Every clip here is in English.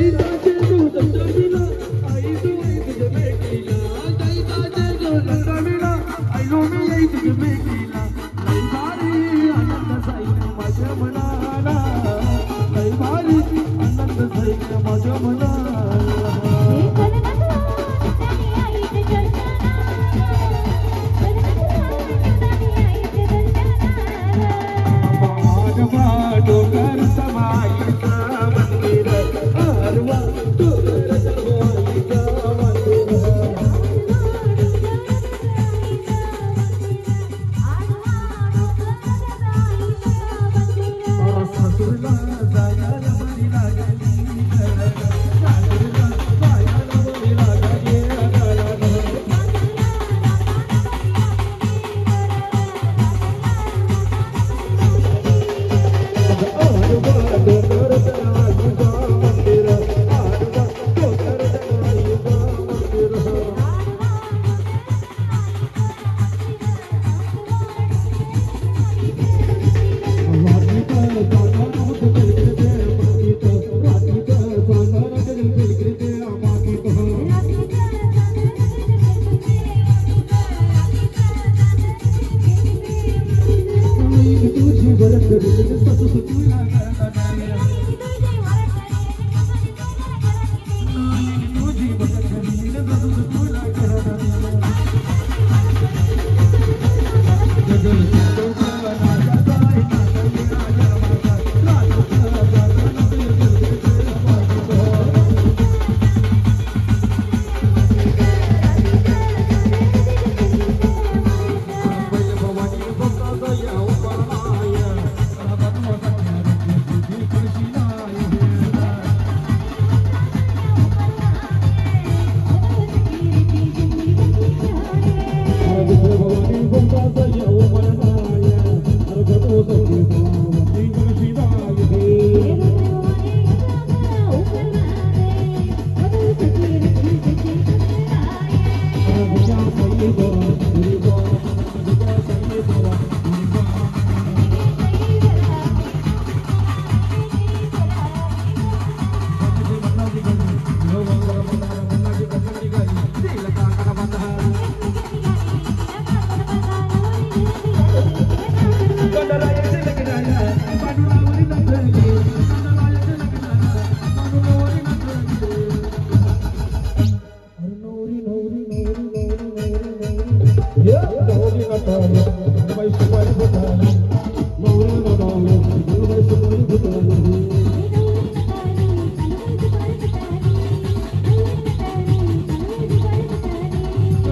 Marina. Thank you.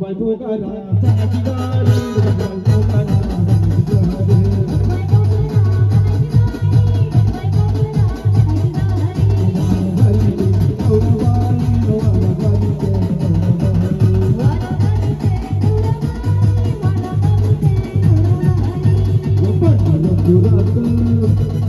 Babu Thank you.